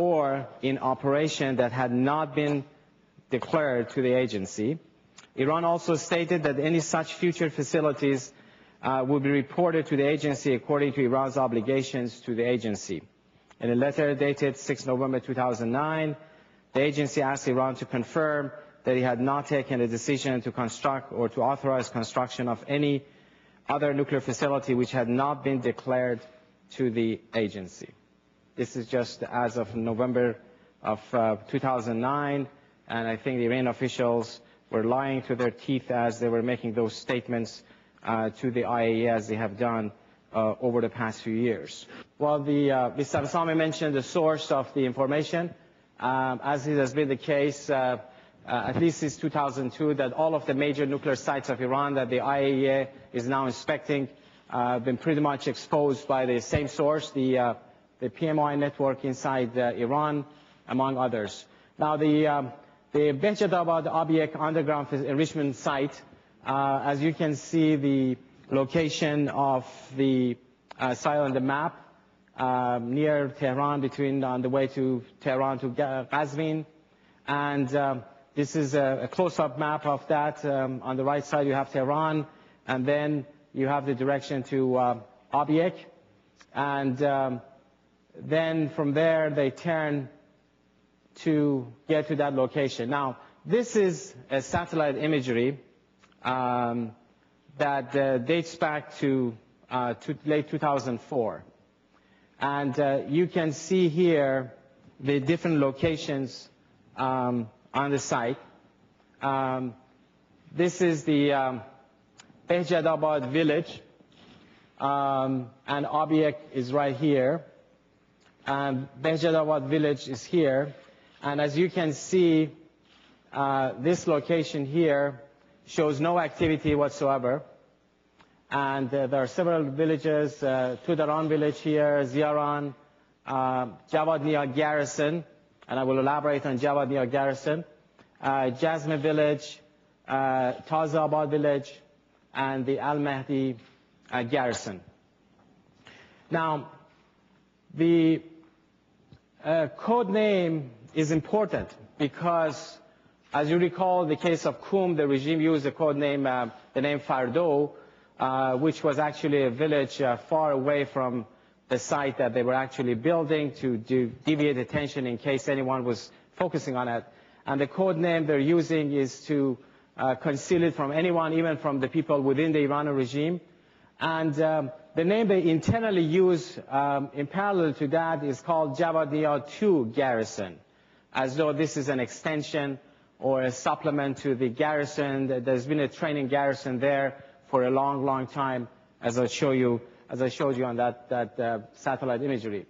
or in operation that had not been declared to the agency. Iran also stated that any such future facilities uh, will be reported to the agency according to Iran's obligations to the agency. In a letter dated 6 November 2009, the agency asked Iran to confirm that it had not taken a decision to construct or to authorize construction of any other nuclear facility which had not been declared to the agency. This is just as of November of uh, 2009, and I think the Iranian officials were lying to their teeth as they were making those statements uh, to the IAEA as they have done uh, over the past few years. Well, the, uh, Mr. Absami mentioned the source of the information. Um, as it has been the case, uh, uh, at least since 2002, that all of the major nuclear sites of Iran that the IAEA is now inspecting uh, have been pretty much exposed by the same source, the, the PMI network inside uh, Iran, among others. Now, the, um, the Behjatabad Abyek underground enrichment site uh, as you can see, the location of the uh, site on the map um, near Tehran, between on the way to Tehran to Qazvin. And um, this is a, a close-up map of that. Um, on the right side, you have Tehran, and then you have the direction to uh, Abyek. And um, then from there, they turn to get to that location. Now, this is a satellite imagery um, that uh, dates back to, uh, to, late 2004. And uh, you can see here the different locations um, on the site. Um, this is the um, Behjatabad village, um, and Abyek is right here. And Behjatabad village is here. And as you can see, uh, this location here shows no activity whatsoever. And uh, there are several villages, uh, Tudaran village here, Ziaran, uh, Javad Nia Garrison, and I will elaborate on Javad Nia Garrison, uh, Jasmine village, uh, Tazabad village, and the Al Mahdi uh, garrison. Now, the uh, code name is important because as you recall, the case of Qum, the regime used the code name, uh, the name Fardo, uh, which was actually a village uh, far away from the site that they were actually building to deviate attention in case anyone was focusing on it. And the code name they're using is to uh, conceal it from anyone, even from the people within the Iranian regime. And um, the name they internally use um, in parallel to that is called Javad 2 Garrison, as though this is an extension or a supplement to the garrison. There's been a training garrison there for a long, long time, as I show you, as I showed you on that, that uh, satellite imagery.